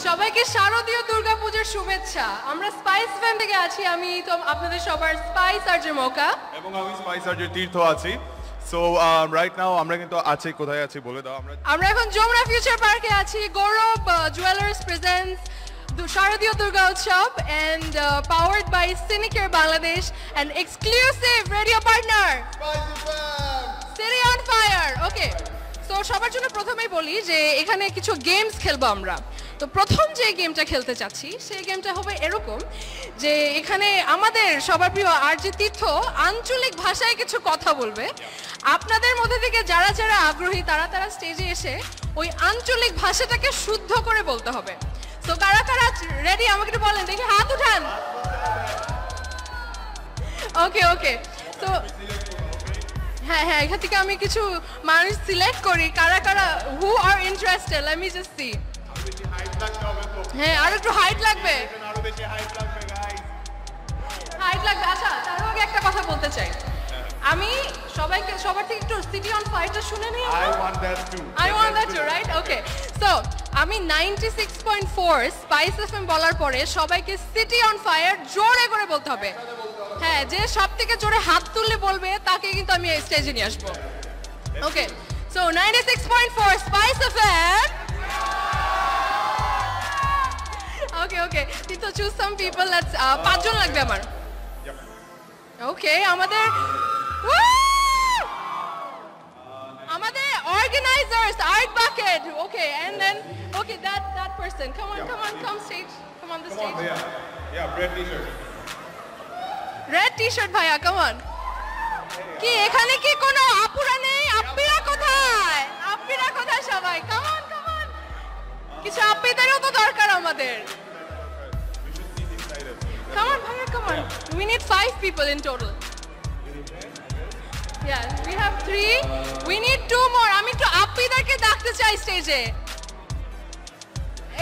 সবাইকে শারদীয় দুর্গাপূজার শুভেচ্ছা। আমরা স্পাইস ফ্যান থেকে আছি আমি তো আপনাদের সবার স্পাইস আর যে মৌকা। এবং আমি স্পাইসার যে তীর্থ আছি। সো রাইট নাও আমরা কিন্তু আছি কোথায় আছি বলে দাও আমরা। আমরা এখন যমুনা ফিউচার পার্কে আছি গৌরব জুয়েলার্স প্রেজেন্টস শারদীয় দুর্গা উৎসব and powered by সিনিকের Bangladesh and exclusive radio partner city on fire okay তো সবার জন্য প্রথমেই বলি যে এখানে কিছু গেমস খেলব আমরা। তো প্রথম যে গেমটা খেলতে চাচ্ছি, সেই গেমটা হবে এরকম যে এখানে আমাদের সবার প্রিয় আর যে তীর্থ আঞ্চলিক ভাষায় কিছু কথা বলবে। আপনাদের মধ্যে থেকে যারা যারা আগ্রহী, তারা তারা স্টেজে এসে ওই আঞ্চলিক ভাষাটাকে শুদ্ধ করে বলতে হবে। তো কারা কারা রেডি আমাকে একটু বলেন, দেখি হাত উঠান। ওকে ওকে তো হ্যাঁ হ্যাঁ এখান থেকে আমি কিছু মানুষ সিলেক্ট করি, কারা কারা who are interested let me just see হ্যাঁ আর একটু হাইট লাগবে। হাইট লাগবে। আচ্ছা তার আগে একটা কথা বলতে চাই। আমি সবাইকে সবার থেকে একটু সিটি অন ফায়ারটা শুনে নিই I want that to I want that too, right? Okay. So, আমি 96.4 স্পাইস এফএম বলার পরে সবাইকে সিটি অন ফায়ার জোরে করে বলতে হবে। হ্যাঁ যে সব থেকে জোরে হাত তুললে বলবে তাকে কিন্তু আমি স্টেজে নিয়ে আসব। Okay so 96.4 spice FM okay okay তো চুজ সাম পিপল লেটস পাঁচজন লাগবে আমার। ওকে আমাদের আমাদের organisers art bucket okay and then okay that that person come on come on come stage come on the stage red T shirt ভাইয়া come on কি এখানে কি কোনো আপুরা নেই? আপিরা কোথায়? আপিরা কোথায় সবাই? কাম অন কাম অন কিছু আপিদেরও তো দরকার আমাদের। Come on ভাইয়া come on we need five people in total Yeah, we have three. We need two more. আমি একটু আপ্পিদেরকে ডাকতে চাই স্টেজে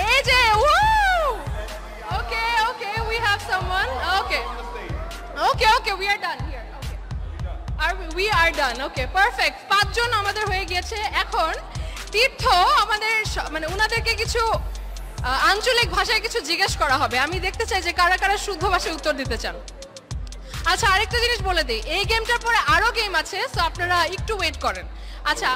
এই যে woo! Okay, okay, we have someone. Okay. Okay, okay, we are done here. Okay. Are we, we are done. Okay, perfect. পাঁচজন আমাদের হয়ে গিয়েছে এখন তীর্থ আমাদের মানে ওনাদেরকে কিছু আঞ্চলিক ভাষায় কিছু জিজ্ঞেস করা হবে। আমি দেখতে চাই যে কারা কারা শুদ্ধ ভাষায় উত্তর দিতে চান। আচ্ছা আরেকটা জিনিস বলে দিই। এই গেমটার পরে আরও গেম আছে সো আপনারা একটু ওয়েট করেন। আচ্ছা।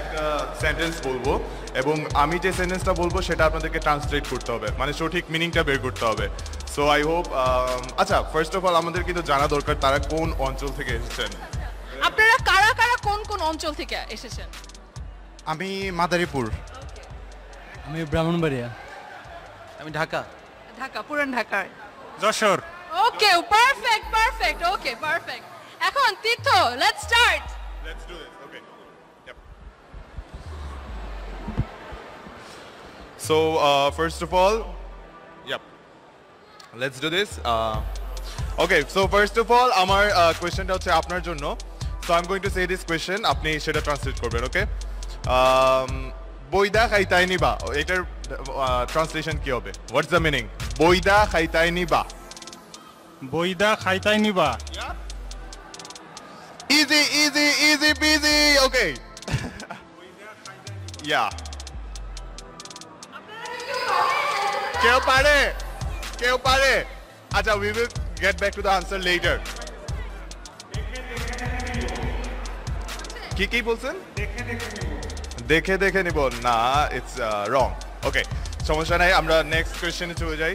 একটা সেন্টেন্স বলব এবং আমি যে সেন্টেন্সটা বলব সেটা আপনাদেরকে ট্রান্সলেট করতে হবে। মানে সঠিক মিনিংটা বের করতে হবে। সো আই হোপ আচ্ছা ফার্স্ট অফ অল আমাদের কিন্তু জানা দরকার তারা কোন অঞ্চল থেকে এসেছেন। আপনারা কারা কারা কোন অঞ্চল থেকে এসেছেন আমি মাদারীপুর আমি ব্রাহ্মণবাড়িয়া আমি ঢাকা ঢাকা পুরান ঢাকার Jashore okay perfect perfect okay perfect এখন Tirtha let's start let's this. Okay. Yep. So uh, first of all, yep. Let's do this. Uh, okay. So first of all, আমার uh, questionটা হচ্ছে আপনার জন্য. So I'm going to say this question. আপনি সেটা translate করবেন. Okay. Um, বইদা খাইতাই নিবা এটার ট্রান্সলেশন কি হবে হোয়াটস দ্য মিনিং বইদা খাইতাই নিবা বইদা খাইতাই নিবা Easy, easy, easy peasy. Okay. yeah. কেউ পারে কেউ পারে আচ্ছা we will get back to the answer later কি কি বলছেন? দেখে দেখে নিব। না ইটস রং ওকে সমস্যা নাই আমরা নেক্সট কোয়েশ্চেনে চলে যাই।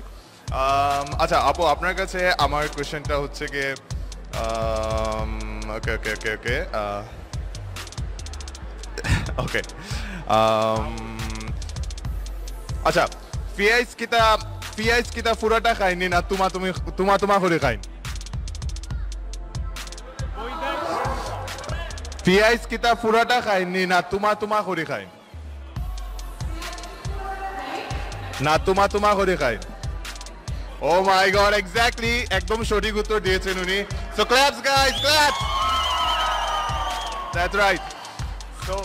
Um, আচ্ছা আপু আপনার কাছে আমার কোয়েশ্চেনটা হচ্ছে গিয়ে ওকে ওকে ওকে ওকে ওকে আচ্ছা ফিয়াইস কিতা ফিয়াইস কিতা পুরাটা খাইনি না তোমা তুমি তোমা তোমা করে খাইন? ফিয়াইস কিতা পুরাটা খাইনি, না তোমা তোমা করে খাই। না তোমা তোমা করে খাই। ও মাই গড এক্স্যাক্টলি একদম সঠিক উত্তর দিয়েছেন উনি। So claps guys claps that's right so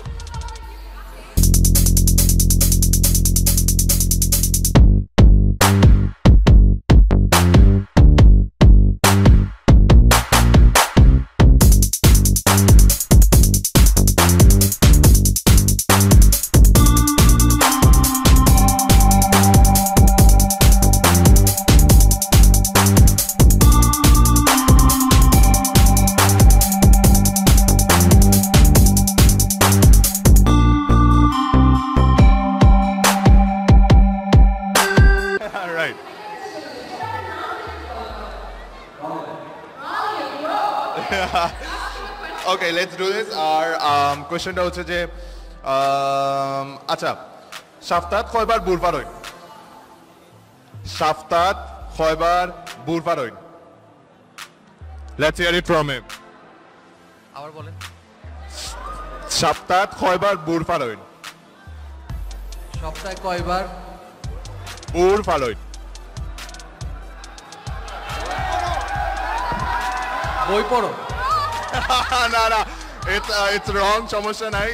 okay let's do this আর কোয়েশ্চেনটা হচ্ছে যে um, আচ্ছা সাফতাত কয়বার বুর পারইন সাফতাত কয়বার বুর পারইন let's hear it from him আবার বলেন। সাপ্তাহ কয়বার বুর পারইন সপ্তাহে কয়বার? বুর পারইন বই পড়ো। না না ইটস ইটস রং সমস্যা নাই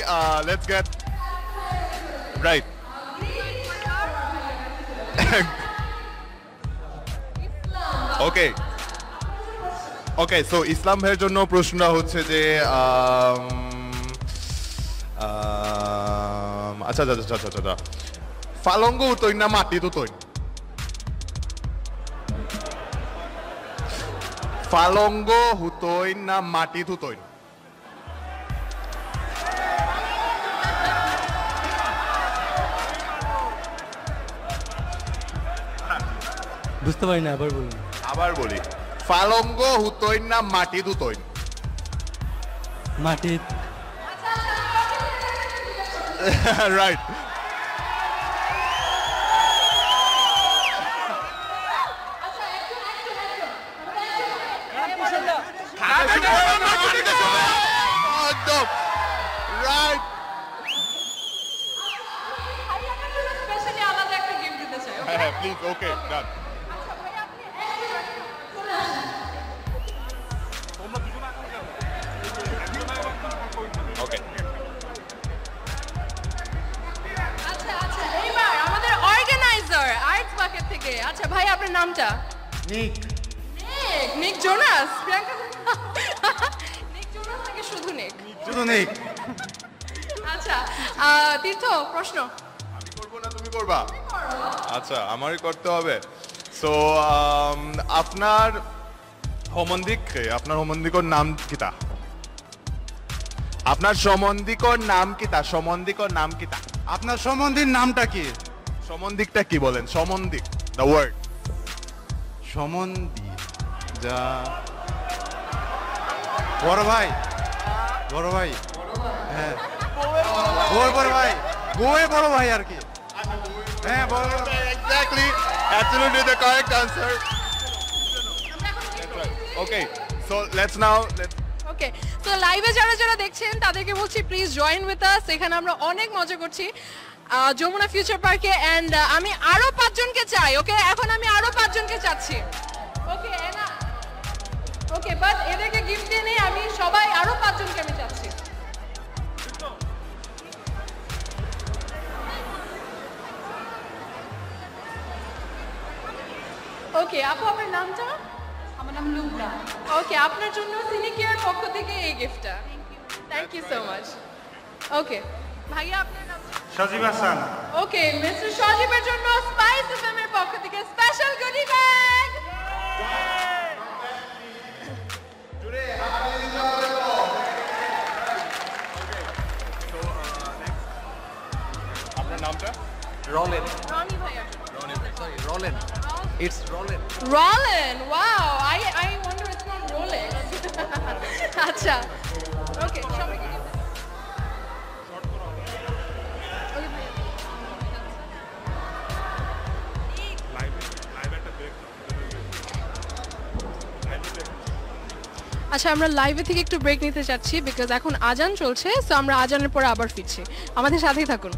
let's get right okay okay so Islam ভাইয়ের জন্য প্রশ্নটা হচ্ছে যে um, um, আচ্ছা আচ্ছা আচ্ছা আচ্ছা আচ্ছা ফালঙ্গ উতইন না মাটি তো তৈন ফালঙ্গ হুতইন না মাটি তুতইন বুঝতে পারি না আবার বলুন। আবার বলি ফালঙ্গ হুতইন না মাটি তুতইন মাটি রাইট রাইট স্পেশালি আলাদা একটা গিফট দিতে চাই হ্যাঁ হ্যাঁ প্লিজ ওকে ডান ওকে আচ্ছা আচ্ছা এইবার আমাদের অর্গানাইজার আর্টস বাকেট থেকে। আচ্ছা ভাই আপনার নামটা? নিক। নিক। নিক জোনাস। প্রিয়াঙ্কা নিক জোনাস নাকি শুধু নিক? শুধু নিক। আচ্ছা তীর্থ প্রশ্ন? আমি করব না তুমি করবা? আচ্ছা আমারই করতে হবে। সো আপনার হোমন্দিক আপনার হোমন্দিকর নাম কিতা আপনার সমন্দিকর নাম কিতা সমন্দিকর নাম কিতা আপনার সম্বন্ধীর নামটা কি? সমন্দিকটা কি বলেন? সমন্দিক দ্য ওয়ার্ড সমন্দি যা। বড় ভাই বড় ভাই। হ্যাঁ। বড় ভাই। বউয়ের বড় ভাই আর কি। হ্যাঁ বড় ভাই। Exactly, absolutely the correct answer. Okay, so let's now ওকে তো লাইভে যারা যারা দেখছেন তাদেরকে বলছি প্লিজ জয়েন উইথ আস এখানে আমরা অনেক মজা করছি। যমুনা ফিউচার পার্কে অ্যান্ড আমি আরও পাঁচজনকে চাই ওকে এখন আমি আরও পাঁচজনকে চাচ্ছি। ওকে এনা ওকে বাট এদেরকে গিফট দিয়ে নেই আমি সবাই আরও পাঁচজনকে আমি চাচ্ছি। ওকে আপু আপনার নামটা? আমার নাম লুবরা। ওকে আপনার জন্য সিনিকেয়ার পক্ষ থেকে এই গিফটটা thank you so much okay ভাইয়া আপনার নাম সজীব হাসান। ওকে মিস্টার সজীবের জন্য স্পাইস এফএম এর পক্ষ থেকে ইটস রলেন Rollins wow I I wonder it's not Rolex আচ্ছা ওকে সবাইকে আচ্ছা আমরা লাইভে থেকে একটু ব্রেক নিতে চাচ্ছি বিকজ এখন আজান চলছে সো আমরা আজানের পরে আবার ফিরছি। আমাদের সাথেই থাকুন।